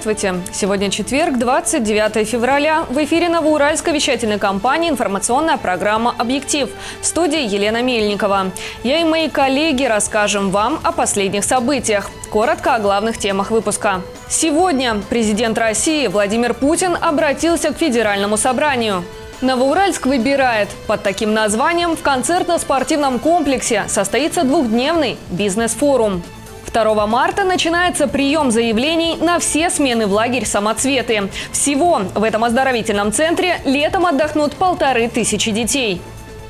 Здравствуйте! Сегодня четверг, 29 февраля. В эфире Новоуральской вещательной компании информационная программа «Объектив». В студии Елена Мельникова. Я и мои коллеги расскажем вам о последних событиях. Коротко о главных темах выпуска. Сегодня президент России Владимир Путин обратился к Федеральному собранию. Новоуральск выбирает. Под таким названием в концертно-спортивном комплексе состоится двухдневный бизнес-форум. 2 марта начинается прием заявлений на все смены в лагерь «Самоцветы». Всего в этом оздоровительном центре летом отдохнут полторы тысячи детей.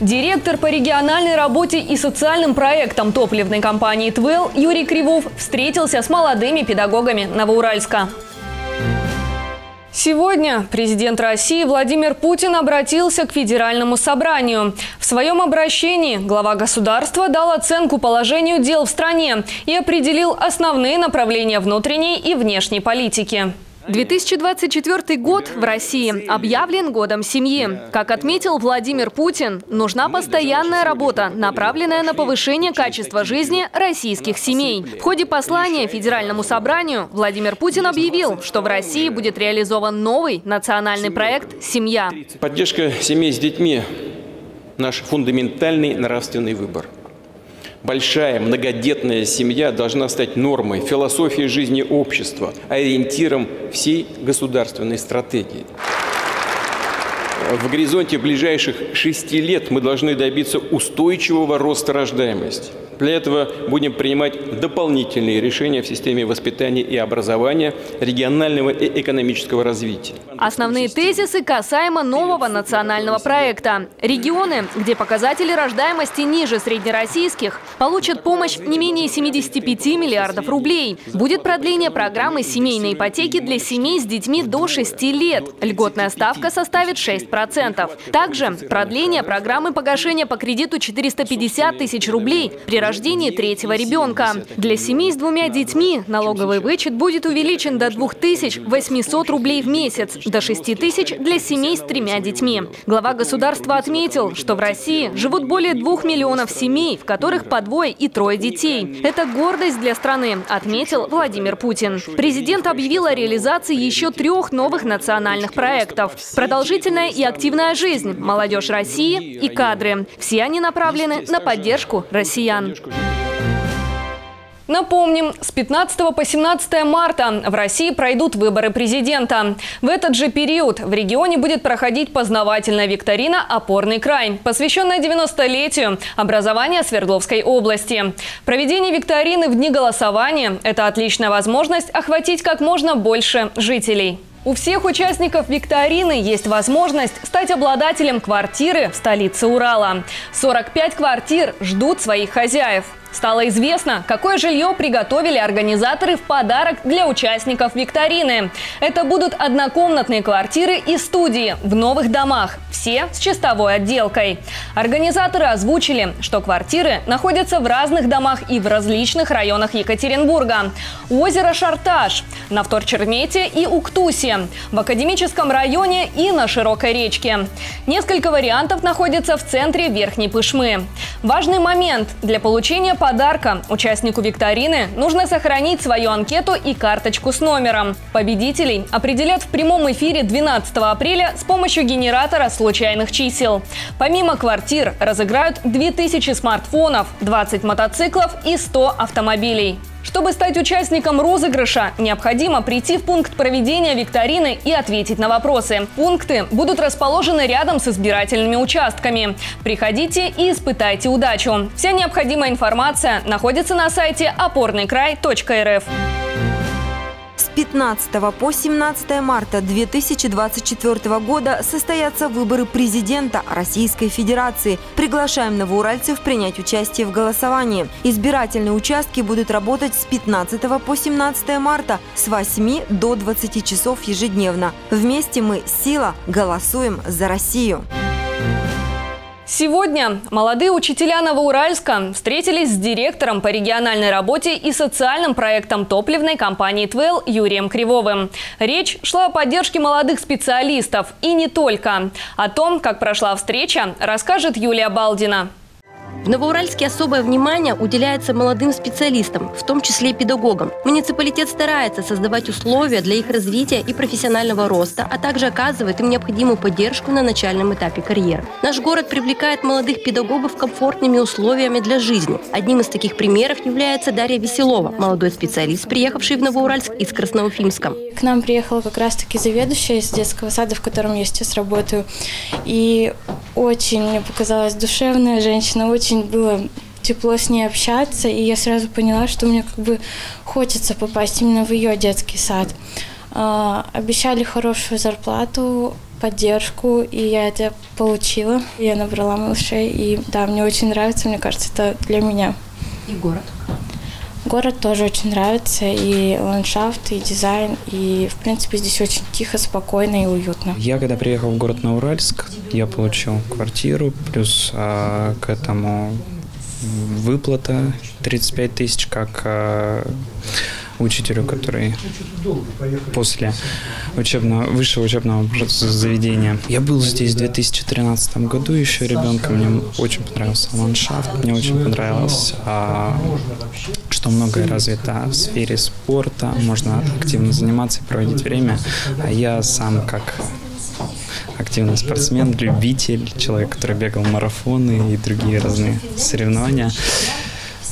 Директор по региональной работе и социальным проектам топливной компании «Твел» Юрий Кривов встретился с молодыми педагогами Новоуральска. Сегодня президент России Владимир Путин обратился к Федеральному собранию. В своем обращении глава государства дал оценку положению дел в стране и определил основные направления внутренней и внешней политики. 2024 год в России объявлен годом семьи. Как отметил Владимир Путин, нужна постоянная работа, направленная на повышение качества жизни российских семей. В ходе послания Федеральному собранию Владимир Путин объявил, что в России будет реализован новый национальный проект «Семья». Поддержка семей с детьми – наш фундаментальный нравственный выбор – Большая многодетная семья должна стать нормой, философией жизни общества, ориентиром всей государственной стратегии. В горизонте ближайших шести лет мы должны добиться устойчивого роста рождаемости – для этого будем принимать дополнительные решения в системе воспитания и образования, регионального и экономического развития. Основные тезисы касаемо нового национального проекта. Регионы, где показатели рождаемости ниже среднероссийских, получат помощь не менее 75 миллиардов рублей. Будет продление программы семейной ипотеки для семей с детьми до 6 лет. Льготная ставка составит 6%. Также продление программы погашения по кредиту 450 тысяч рублей при рождении третьего ребенка. Для семей с двумя детьми налоговый вычет будет увеличен до 2800 рублей в месяц, до 6000 для семей с тремя детьми. Глава государства отметил, что в России живут более двух миллионов семей, в которых по двое и трое детей. Это гордость для страны, отметил Владимир Путин. Президент объявил о реализации еще трех новых национальных проектов. Продолжительная и активная жизнь, молодежь России и кадры. Все они направлены на поддержку россиян. Напомним, с 15 по 17 марта в России пройдут выборы президента. В этот же период в регионе будет проходить познавательная викторина «Опорный край», посвященная 90-летию образования Свердловской области. Проведение викторины в дни голосования – это отличная возможность охватить как можно больше жителей. У всех участников викторины есть возможность стать обладателем квартиры в столице Урала. 45 квартир ждут своих хозяев. Стало известно, какое жилье приготовили организаторы в подарок для участников викторины. Это будут однокомнатные квартиры и студии в новых домах, все с чистовой отделкой. Организаторы озвучили, что квартиры находятся в разных домах и в различных районах Екатеринбурга. Озеро Шарташ, на Вторчермете и Уктусе, в Академическом районе и на Широкой речке. Несколько вариантов находятся в центре Верхней Пышмы. Важный момент для получения подарка участнику викторины нужно сохранить свою анкету и карточку с номером. Победителей определят в прямом эфире 12 апреля с помощью генератора случайных чисел. Помимо квартир разыграют 2000 смартфонов, 20 мотоциклов и 100 автомобилей. Чтобы стать участником розыгрыша, необходимо прийти в пункт проведения викторины и ответить на вопросы. Пункты будут расположены рядом с избирательными участками. Приходите и испытайте удачу. Вся необходимая информация находится на сайте опорныйкрай.рф. 15 по 17 марта 2024 года состоятся выборы президента Российской Федерации. Приглашаем новоуральцев принять участие в голосовании. Избирательные участки будут работать с 15 по 17 марта с 8 до 20 часов ежедневно. Вместе мы сила, голосуем за Россию. Сегодня молодые учителя Новоуральска встретились с директором по региональной работе и социальным проектам топливной компании «Твел» Юрием Кривовым. Речь шла о поддержке молодых специалистов и не только. О том, как прошла встреча, расскажет Юлия Балдина. В Новоуральске особое внимание уделяется молодым специалистам, в том числе и педагогам. Муниципалитет старается создавать условия для их развития и профессионального роста, а также оказывает им необходимую поддержку на начальном этапе карьеры. Наш город привлекает молодых педагогов комфортными условиями для жизни. Одним из таких примеров является Дарья Веселова, молодой специалист, приехавший в Новоуральск из Красноуфимска. К нам приехала как раз-таки заведующая из детского сада, в котором я сейчас работаю. И очень мне показалась душевная женщина, очень было тепло с ней общаться, и я сразу поняла, что мне как бы хочется попасть именно в ее детский сад. А, обещали хорошую зарплату, поддержку, и я это получила. Я набрала малышей, и да, мне очень нравится, мне кажется, это для меня. И город? Город тоже очень нравится, и ландшафт, и дизайн, и, в принципе, здесь очень тихо, спокойно и уютно. Я, когда приехал в город Науральск, я получил квартиру, плюс а, к этому выплата 35 тысяч, как а, учителю, который после учебного, высшего учебного заведения. Я был здесь в 2013 году еще ребенком. Мне очень понравился ландшафт, мне очень понравилось, а, что многое развито в сфере спорта. Можно активно заниматься и проводить время. А я сам как активный спортсмен, любитель, человек, который бегал марафоны и другие разные соревнования.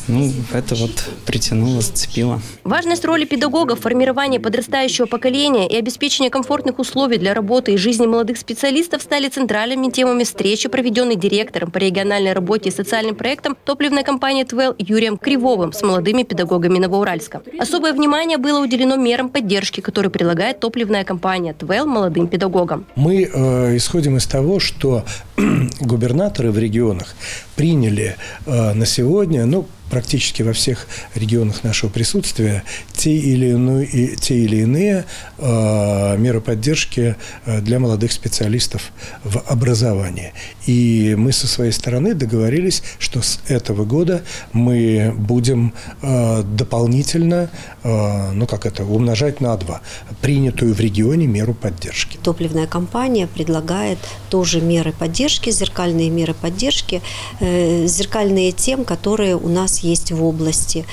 Ну, это вот притянуло, зацепило. Важность роли педагога в формировании подрастающего поколения и обеспечении комфортных условий для работы и жизни молодых специалистов стали центральными темами встречи, проведенной директором по региональной работе и социальным проектам топливной компании «ТВЭЛ» Юрием Кривовым с молодыми педагогами Новоуральска. Особое внимание было уделено мерам поддержки, которые прилагает топливная компания «ТВЭЛ» молодым педагогам. Мы э, исходим из того, что губернаторы в регионах приняли э, на сегодня, ну, практически во всех регионах нашего присутствия те или иные, те или иные э, меры поддержки э, для молодых специалистов в образовании. И мы со своей стороны договорились, что с этого года мы будем э, дополнительно, ну как это, умножать на два принятую в регионе меру поддержки. Топливная компания предлагает тоже меры поддержки, зеркальные меры поддержки, э, зеркальные тем, которые у нас есть в области.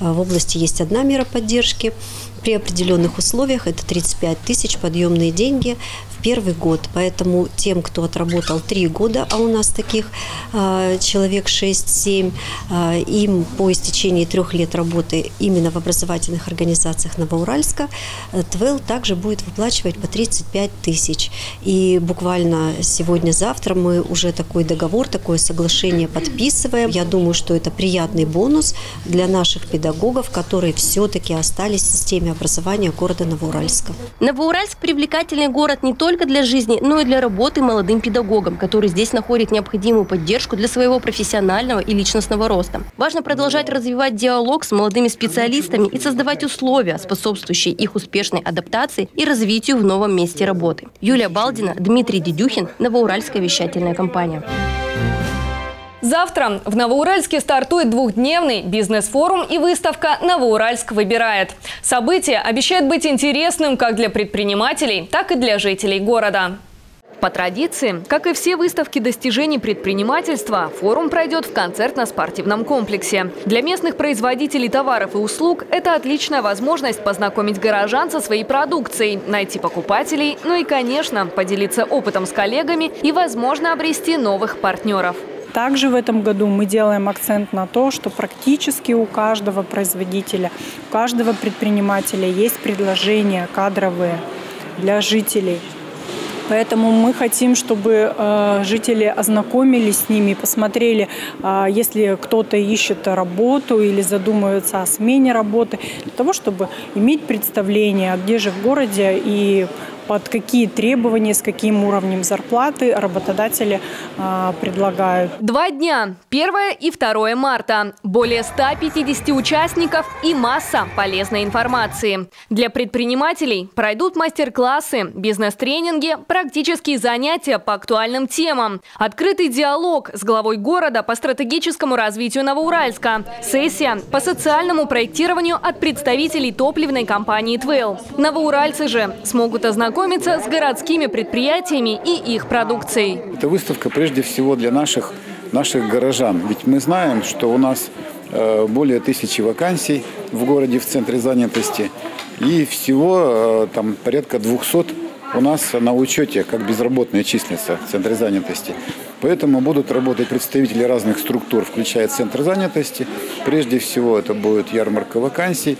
Э, в области есть одна мера поддержки при определенных условиях, это 35 тысяч подъемные деньги первый год. Поэтому тем, кто отработал три года, а у нас таких э, человек 6-7, э, им по истечении трех лет работы именно в образовательных организациях Новоуральска, э, ТВЭЛ также будет выплачивать по 35 тысяч. И буквально сегодня-завтра мы уже такой договор, такое соглашение подписываем. Я думаю, что это приятный бонус для наших педагогов, которые все-таки остались в системе образования города Новоуральска. Новоуральск – привлекательный город не только только для жизни, но и для работы молодым педагогам, которые здесь находят необходимую поддержку для своего профессионального и личностного роста. Важно продолжать развивать диалог с молодыми специалистами и создавать условия, способствующие их успешной адаптации и развитию в новом месте работы. Юлия Балдина, Дмитрий Дедюхин, Новоуральская вещательная компания. Завтра в Новоуральске стартует двухдневный бизнес-форум и выставка «Новоуральск выбирает». Событие обещает быть интересным как для предпринимателей, так и для жителей города. По традиции, как и все выставки достижений предпринимательства, форум пройдет в концертно-спортивном комплексе. Для местных производителей товаров и услуг это отличная возможность познакомить горожан со своей продукцией, найти покупателей, ну и, конечно, поделиться опытом с коллегами и, возможно, обрести новых партнеров. Также в этом году мы делаем акцент на то, что практически у каждого производителя, у каждого предпринимателя есть предложения кадровые для жителей. Поэтому мы хотим, чтобы э, жители ознакомились с ними, посмотрели, э, если кто-то ищет работу или задумывается о смене работы, для того, чтобы иметь представление, где же в городе и под какие требования, с каким уровнем зарплаты работодатели э, предлагают. Два дня. 1 и 2 марта. Более 150 участников и масса полезной информации. Для предпринимателей пройдут мастер-классы, бизнес-тренинги, практические занятия по актуальным темам, открытый диалог с главой города по стратегическому развитию Новоуральска, сессия по социальному проектированию от представителей топливной компании «Твейл». Новоуральцы же смогут ознакомиться знакомиться с городскими предприятиями и их продукцией. Это выставка прежде всего для наших наших горожан. Ведь мы знаем, что у нас э, более тысячи вакансий в городе в центре занятости. И всего э, там порядка 200 у нас на учете как безработные числятся в центре занятости. Поэтому будут работать представители разных структур, включая центр занятости. Прежде всего это будет ярмарка вакансий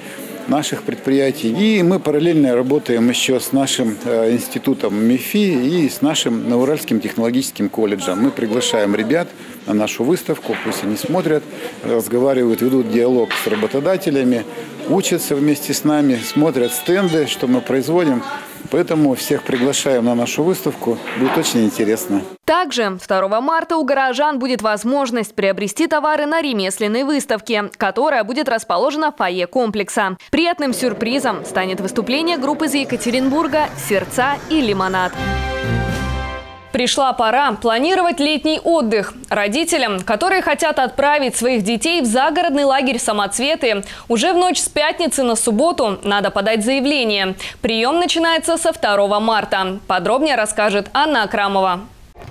наших предприятий. И мы параллельно работаем еще с нашим э, институтом МИФИ и с нашим Науральским технологическим колледжем. Мы приглашаем ребят на нашу выставку, пусть они смотрят, разговаривают, ведут диалог с работодателями, учатся вместе с нами, смотрят стенды, что мы производим. Поэтому всех приглашаем на нашу выставку. Будет очень интересно. Также 2 марта у горожан будет возможность приобрести товары на ремесленной выставке, которая будет расположена в фойе комплекса. Приятным сюрпризом станет выступление группы из Екатеринбурга «Сердца» и «Лимонад». Пришла пора планировать летний отдых. Родителям, которые хотят отправить своих детей в загородный лагерь «Самоцветы», уже в ночь с пятницы на субботу надо подать заявление. Прием начинается со 2 марта. Подробнее расскажет Анна Акрамова.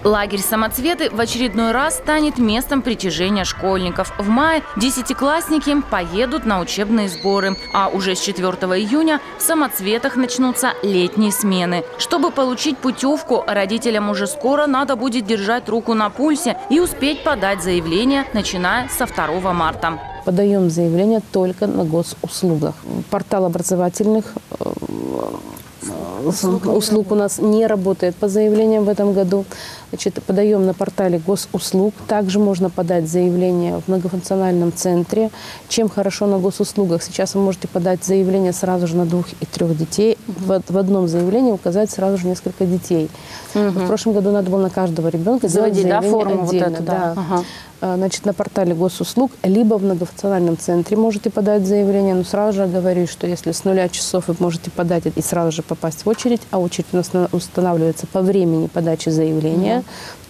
Лагерь «Самоцветы» в очередной раз станет местом притяжения школьников. В мае десятиклассники поедут на учебные сборы, а уже с 4 июня в «Самоцветах» начнутся летние смены. Чтобы получить путевку, родителям уже скоро надо будет держать руку на пульсе и успеть подать заявление, начиная со 2 марта. Подаем заявление только на госуслугах. Портал образовательных э, услуг, услуг у нас не работает по заявлениям в этом году. Значит, подаем на портале госуслуг. Также можно подать заявление в многофункциональном центре. Чем хорошо на госуслугах? Сейчас вы можете подать заявление сразу же на двух и трех детей. В, в одном заявлении указать сразу же несколько детей. Угу. В прошлом году надо было на каждого ребенка Заводить, да, форму отдельно. вот эту, да. да. Ага. А, значит, на портале госуслуг, либо в многофункциональном центре можете подать заявление. Но сразу же говорю, что если с нуля часов вы можете подать и сразу же попасть в очередь, а очередь у нас устанавливается по времени подачи заявления,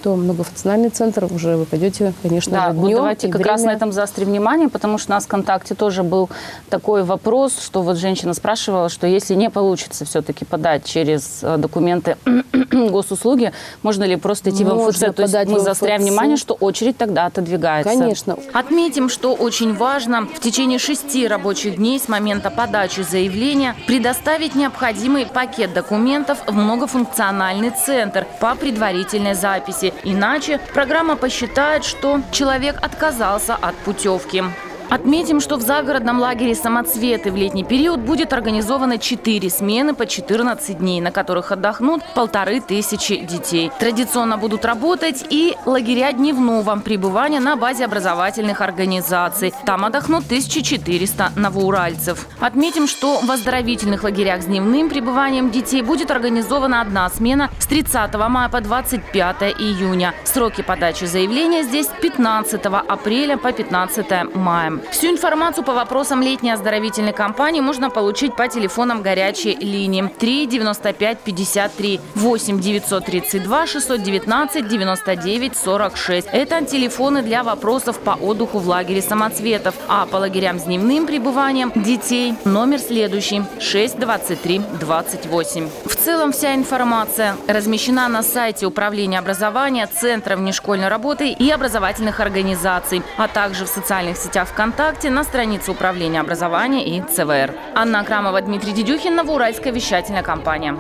то многофункциональный центр уже вы пойдете, конечно, да, днем. Вот давайте как время... раз на этом заострим внимание, потому что у нас в ВКонтакте тоже был такой вопрос, что вот женщина спрашивала, что если не получится все-таки подать через э, документы госуслуги, можно ли просто идти можно в МФЦ? То есть мы заостряем внимание, что очередь тогда отодвигается. Конечно. Отметим, что очень важно в течение шести рабочих дней с момента подачи заявления предоставить необходимый пакет документов в многофункциональный центр по предварительной записи Иначе программа посчитает, что человек отказался от путевки. Отметим, что в загородном лагере «Самоцветы» в летний период будет организовано 4 смены по 14 дней, на которых отдохнут полторы тысячи детей. Традиционно будут работать и лагеря дневного пребывания на базе образовательных организаций. Там отдохнут 1400 новоуральцев. Отметим, что в оздоровительных лагерях с дневным пребыванием детей будет организована одна смена с 30 мая по 25 июня. Сроки подачи заявления здесь 15 апреля по 15 мая. Всю информацию по вопросам летней оздоровительной кампании можно получить по телефонам горячей линии 3 95 53 8 932 619 99 46. Это телефоны для вопросов по отдыху в лагере самоцветов. А по лагерям с дневным пребыванием детей номер следующий 6 23 28. В целом вся информация размещена на сайте Управления образования, Центра внешкольной работы и образовательных организаций, а также в социальных сетях ВКонтакте ВКонтакте, на странице Управления образования и ЦВР. Анна Акрамова, Дмитрий Дедюхин, Новоуральская вещательная компания.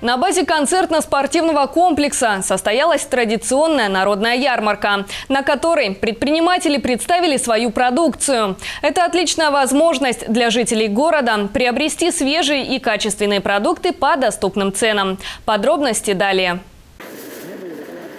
На базе концертно-спортивного комплекса состоялась традиционная народная ярмарка, на которой предприниматели представили свою продукцию. Это отличная возможность для жителей города приобрести свежие и качественные продукты по доступным ценам. Подробности далее.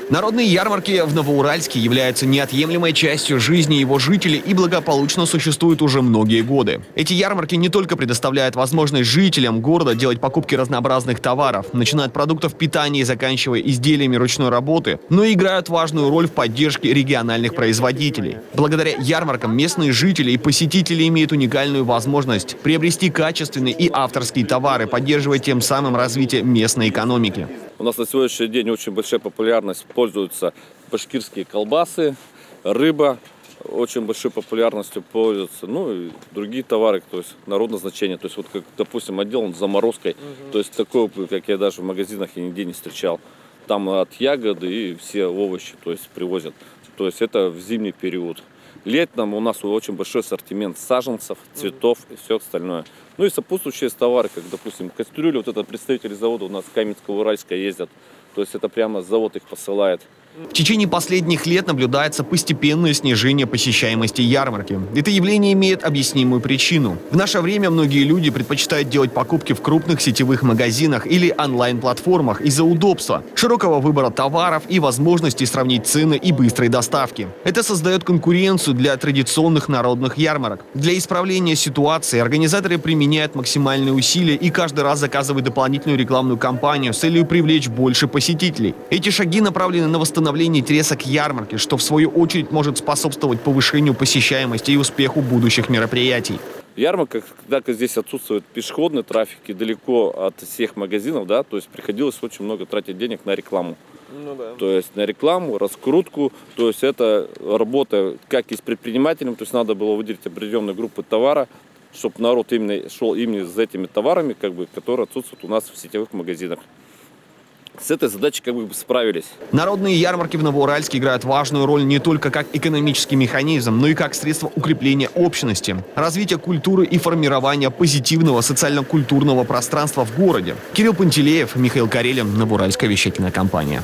Народные ярмарки в Новоуральске являются неотъемлемой частью жизни его жителей и благополучно существуют уже многие годы. Эти ярмарки не только предоставляют возможность жителям города делать покупки разнообразных товаров, начиная от продуктов питания и заканчивая изделиями ручной работы, но и играют важную роль в поддержке региональных производителей. Благодаря ярмаркам местные жители и посетители имеют уникальную возможность приобрести качественные и авторские товары, поддерживая тем самым развитие местной экономики. У нас на сегодняшний день очень большая популярность пользуются башкирские колбасы, рыба очень большой популярностью пользуются, ну и другие товары, то есть народное значение, то есть вот как, допустим, отдел с заморозкой, угу. то есть такое, как я даже в магазинах я нигде не встречал. там от ягоды и все овощи, то есть привозят. То есть это в зимний период. Летом у нас очень большой ассортимент саженцев, цветов и все остальное. Ну и сопутствующие товары, как, допустим, кастрюли, вот это представители завода у нас Каменского-Уральска ездят. То есть это прямо завод их посылает. В течение последних лет наблюдается постепенное снижение посещаемости ярмарки. Это явление имеет объяснимую причину. В наше время многие люди предпочитают делать покупки в крупных сетевых магазинах или онлайн-платформах из-за удобства, широкого выбора товаров и возможности сравнить цены и быстрой доставки. Это создает конкуренцию для традиционных народных ярмарок. Для исправления ситуации организаторы применяют максимальные усилия и каждый раз заказывают дополнительную рекламную кампанию с целью привлечь больше посетителей. Эти шаги направлены на восстановление восстановление интереса к ярмарке, что в свою очередь может способствовать повышению посещаемости и успеху будущих мероприятий. Ярмарка, когда здесь отсутствует пешеходный трафик и далеко от всех магазинов, да, то есть приходилось очень много тратить денег на рекламу. Ну, да. То есть на рекламу, раскрутку, то есть это работа как и с предпринимателем, то есть надо было выделить определенные группы товара, чтобы народ именно шел именно за этими товарами, как бы, которые отсутствуют у нас в сетевых магазинах с этой задачей как бы справились. Народные ярмарки в Новоуральске играют важную роль не только как экономический механизм, но и как средство укрепления общности, развития культуры и формирования позитивного социально-культурного пространства в городе. Кирилл Пантелеев, Михаил Карелин, Новоуральская вещательная компания.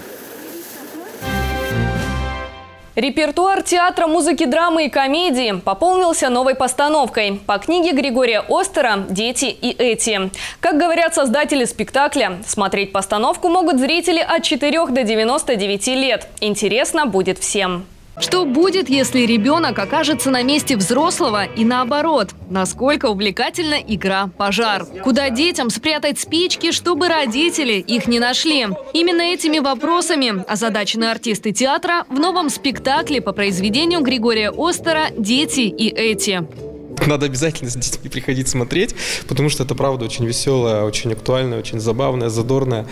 Репертуар театра, музыки, драмы и комедии пополнился новой постановкой по книге Григория Остера «Дети и эти». Как говорят создатели спектакля, смотреть постановку могут зрители от 4 до 99 лет. Интересно будет всем. Что будет, если ребенок окажется на месте взрослого и наоборот? Насколько увлекательна игра «Пожар»? Куда детям спрятать спички, чтобы родители их не нашли? Именно этими вопросами озадачены артисты театра в новом спектакле по произведению Григория Остера «Дети и эти». Надо обязательно с детьми приходить смотреть, потому что это, правда, очень веселая, очень актуальная, очень забавная, задорная,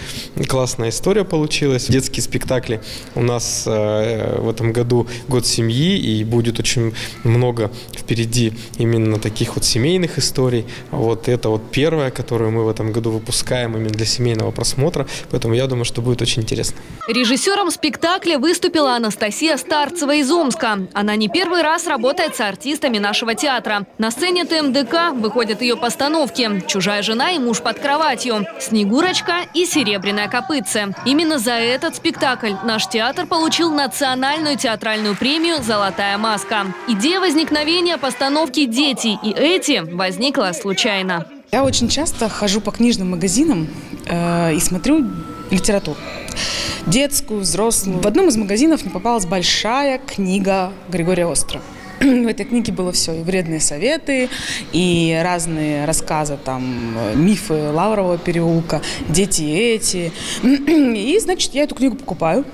классная история получилась. Детские спектакли у нас э, в этом году год семьи, и будет очень много впереди именно таких вот семейных историй. Вот это вот первая, которую мы в этом году выпускаем именно для семейного просмотра, поэтому я думаю, что будет очень интересно. Режиссером спектакля выступила Анастасия Старцева из Омска. Она не первый раз работает с артистами нашего театра. На сцене ТМДК выходят ее постановки «Чужая жена и муж под кроватью», «Снегурочка» и «Серебряная копытце». Именно за этот спектакль наш театр получил национальную театральную премию «Золотая маска». Идея возникновения постановки «Дети» и «Эти» возникла случайно. Я очень часто хожу по книжным магазинам э, и смотрю литературу. Детскую, взрослую. В одном из магазинов мне попалась большая книга Григория Остра в этой книге было все. И вредные советы, и разные рассказы, там, мифы Лаврового переулка, дети эти. И, значит, я эту книгу покупаю.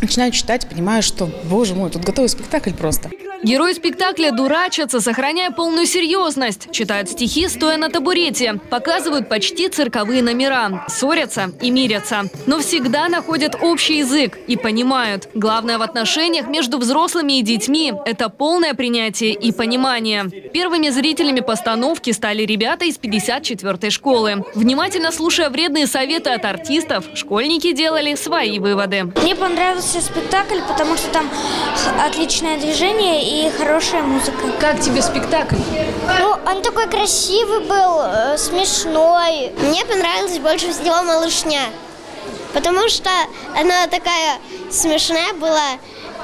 Начинаю читать, понимаю, что, боже мой, тут готовый спектакль просто. Герои спектакля дурачатся, сохраняя полную серьезность. Читают стихи, стоя на табурете. Показывают почти цирковые номера. Ссорятся и мирятся. Но всегда находят общий язык и понимают. Главное в отношениях между взрослыми и детьми – это полное принятие и понимание. Первыми зрителями постановки стали ребята из 54-й школы. Внимательно слушая вредные советы от артистов, школьники делали свои выводы. Мне понравился спектакль, потому что там отличное движение и хорошая музыка. Как тебе спектакль? Ну, он такой красивый был, э, смешной. Мне понравилась больше всего малышня, потому что она такая смешная была,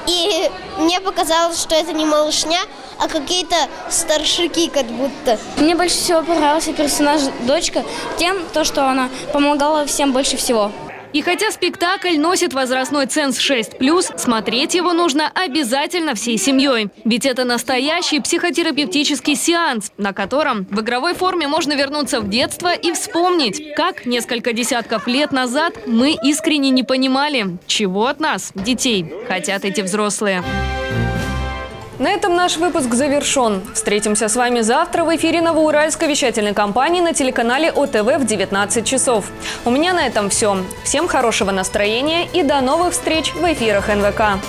и мне показалось, что это не малышня, а какие-то старшики как будто. Мне больше всего понравился персонаж дочка тем, то, что она помогала всем больше всего. И хотя спектакль носит возрастной ценз 6+, смотреть его нужно обязательно всей семьей. Ведь это настоящий психотерапевтический сеанс, на котором в игровой форме можно вернуться в детство и вспомнить, как несколько десятков лет назад мы искренне не понимали, чего от нас, детей, хотят эти взрослые. На этом наш выпуск завершен. Встретимся с вами завтра в эфире Новоуральской вещательной компании на телеканале ОТВ в 19 часов. У меня на этом все. Всем хорошего настроения и до новых встреч в эфирах НВК.